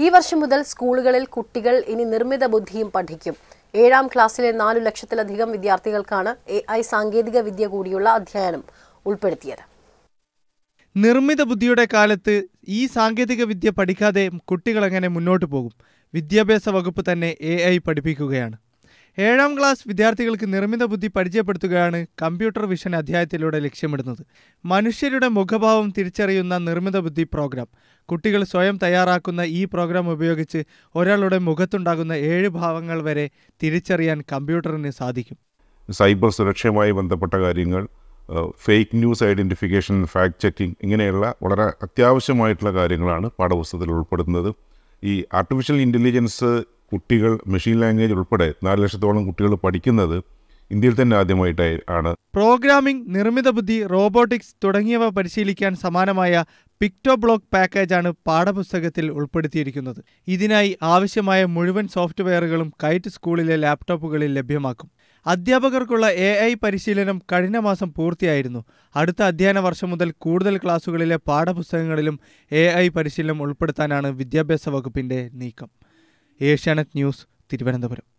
ഈ വർഷം മുതൽ സ്കൂളുകളിൽ കുട്ടികൾ ഇനി നിർമ്മിത ബുദ്ധിയും പഠിക്കും. ഏഴാം ക്ലാസ്സിലെ നാലു ലക്ഷത്തിലധികം വിദ്യാർത്ഥികൾക്കാണ് എ ഐ സാങ്കേതിക വിദ്യ കൂടിയുള്ള അധ്യയനം ഉൾപ്പെടുത്തിയത്. നിർമ്മിത ബുദ്ധിയുടെ കാലത്ത് ഈ സാങ്കേതിക വിദ്യ പഠിക്കാതെ കുട്ടികൾ എങ്ങനെ മുന്നോട്ട് പോകും? വിദ്യാഭ്യാസ വകുപ്പ് തന്നെ എ ഐ പഠിപ്പിക്കുകയാണ്. ഏഴാം ക്ലാസ് വിദ്യാർത്ഥികൾക്ക് നിർമ്മിത ബുദ്ധി പരിചയപ്പെടുത്തുകയാണ് കമ്പ്യൂട്ടർ വിഷൻ അധ്യായത്തിലൂടെ ലക്ഷ്യമിടുന്നത്. മനുഷ്യരുടെ മുഖഭാവം തിരിച്ചറിയുന്ന നിർമ്മിത ബുദ്ധി പ്രോഗ്രാം. കുട്ടികൾ സ്വയം തയ്യാറാക്കുന്ന ഈ പ്രോഗ്രാം ഉപയോഗിച്ച് ഒരാളുടെ മുഖത്തുണ്ടാകുന്ന ഏഴ് ഭാവങ്ങൾ വരെ തിരിച്ചറിയാൻ കമ്പ്യൂട്ടറിന് സാധിക്കും. സൈബർ സുരക്ഷയുമായി ബന്ധപ്പെട്ട കാര്യങ്ങൾ fake news identification fact checking ഇങ്ങനെയുള്ള വളരെ അത്യാവശ്യമായിട്ടുള്ള കാര്യങ്ങളാണ് പാഠപുസ്തകത്തിൽ ഉൾപ്പെടുന്നത്. ഈ ആർട്ടിഫിഷ്യൽ ഇന്റലിജൻസ് കുട്ടികൾ മെഷീൻ ലാംഗ്വേജ് ഉൾപ്പെടെ നാല് ലക്ഷത്തോളം കുട്ടികൾ പഠിക്കുന്നത് ഇന്ത്യയിൽ തന്നെ ആദ്യമായിട്ടായി ആണ്. പ്രോഗ്രാമിംഗ് നിർമ്മിത ബുദ്ധി റോബോട്ടിക്സ് തുടങ്ങിയവ പരിശീലിക്കാൻ സമാനമായ പിക്ടോ ബ്ലോക്ക് പാക്കേജാണ് പാഠപുസ്തകത്തിൽ ഉൾപ്പെടുത്തിയിരിക്കുന്നത്. ഇതിനായി ആവശ്യമായ മുഴുവൻ സോഫ്റ്റ്വെയറുകളും കൈറ്റ് സ്കൂളിലെ ലാപ്ടോപ്പുകളിൽ ലഭ്യമാക്കും. അധ്യാപകർക്കുള്ള എ ഐ പരിശീലനം കഴിഞ്ഞ മാസം പൂർത്തിയായിരുന്നു. അടുത്ത അധ്യയന വർഷം മുതൽ കൂടുതൽ ക്ലാസുകളിലെ പാഠപുസ്തകങ്ങളിലും എ ഐ പരിശീലനം ഉൾപ്പെടുത്താനാണ് വിദ്യാഭ്യാസ വകുപ്പിന്റെ നീക്കം. ഏഷ്യാനെറ്റ് ന്യൂസ് തിരുവനന്തപുരം.